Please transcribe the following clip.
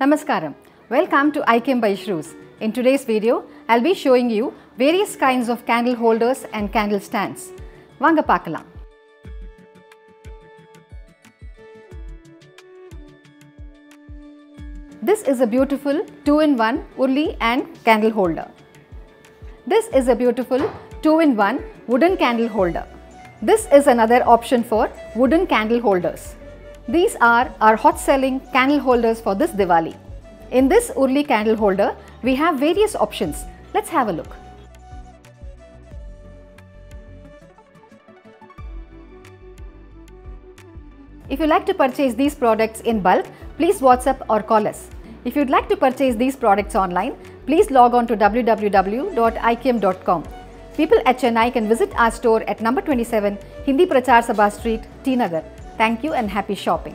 Namaskaram. Welcome to Ikyem by Shrus. In today's video, I'll be showing you various kinds of candle holders and candle stands. Vanga paakalam. This is a beautiful 2-in-1 Urli and candle holder. This is a beautiful 2-in-1 wooden candle holder. This is another option for wooden candle holders. These are our hot selling candle holders for this Diwali. In this Urli candle holder, we have various options. Let's have a look. If you like to purchase these products in bulk, please WhatsApp or call us. If you'd like to purchase these products online, please log on to www.ikyem.com. People at Chennai can visit our store at number 27 Hindi Prachar Sabha Street, T Nagar. Thank you and happy shopping.